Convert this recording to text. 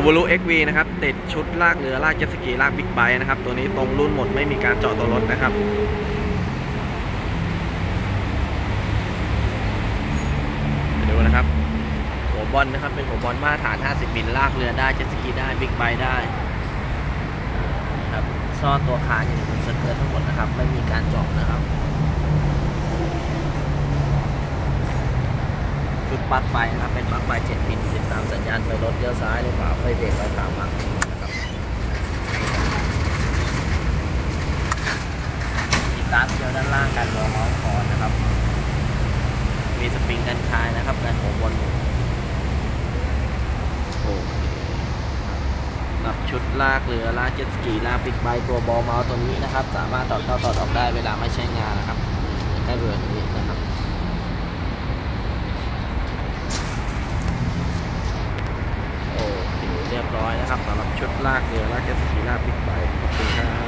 ซูบารุ XV นะครับ ติดชุดลากเรือลากเจ็ตสกีลากบิ๊กไบค์นะครับ ตัวนี้ตรงรุ่นหมดไม่มีการเจาะตัวรถนะครับไปดูนะครับ หัวบอลนะครับ เป็นหัวบอลมาตรฐาน 50 มิลลากเรือได้เจ็ตสกีได้บิ๊กไบค์ได้ครับซ่อนตัวคานอยู่ในบนสเกิร์ตทั้งหมดนะครับ ไม่มีการเจาะนะครับชุดปลั๊กไฟนะครับ เป็นปลั๊กไฟ7พินติดตามสั ไฟรถเลี้ยวซ้ายหรือขวาไฟเบรกไฟขามหลังนะครับติดตามเที่ยวด้านล่างการมองเมาส์คอนนะครับ มีสปริงกันคายนะครับการหัวบนโอ้กับชุดลากเรือลากเจ็ตสกีลากบิ๊กไบตัวบอลเมาส์ตัวนี้นะครับ สามารถต่อเข้าต่อออกได้เวลาไม่ใช้งานนะครับได้เรือนี้นะครับโอเคเรีย ครับสำหรับชุดลากเรือลากเจ็ตสกีลากบิ๊กไบค์ขอบคุณครับ